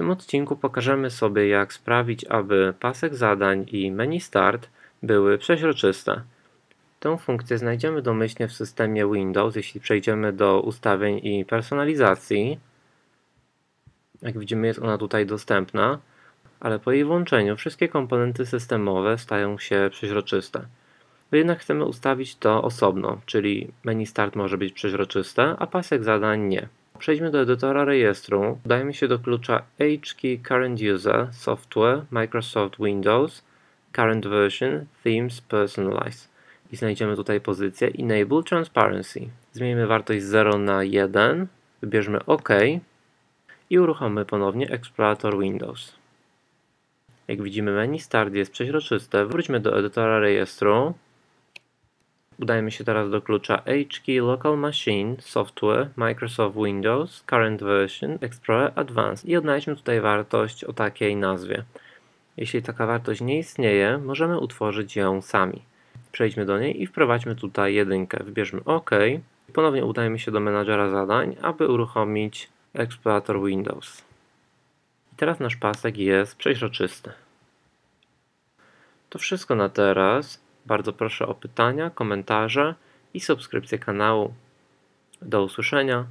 tym odcinku pokażemy sobie jak sprawić, aby pasek zadań i menu Start były przeźroczyste. Tę funkcję znajdziemy domyślnie w systemie Windows, jeśli przejdziemy do ustawień i personalizacji. Jak widzimy jest ona tutaj dostępna, ale po jej włączeniu wszystkie komponenty systemowe stają się przeźroczyste. My jednak chcemy ustawić to osobno, czyli menu Start może być przeźroczyste, a pasek zadań nie. Przejdźmy do edytora rejestru, udajmy się do klucza HKey Current User Software Microsoft Windows Current Version Themes Personalize i znajdziemy tutaj pozycję Enable Transparency. Zmieńmy wartość 0 na 1, wybierzmy OK i uruchommy ponownie Explorator Windows. Jak widzimy menu Start jest przeźroczyste, wróćmy do edytora rejestru Udajmy się teraz do klucza HKey Local Machine Software Microsoft Windows Current Version Explorer Advanced i odnajdźmy tutaj wartość o takiej nazwie. Jeśli taka wartość nie istnieje, możemy utworzyć ją sami. Przejdźmy do niej i wprowadźmy tutaj jedynkę. Wybierzmy OK. Ponownie udajmy się do menadżera zadań, aby uruchomić eksplorator Windows. I teraz nasz pasek jest przeźroczysty. To wszystko na teraz. Bardzo proszę o pytania, komentarze i subskrypcję kanału. Do usłyszenia.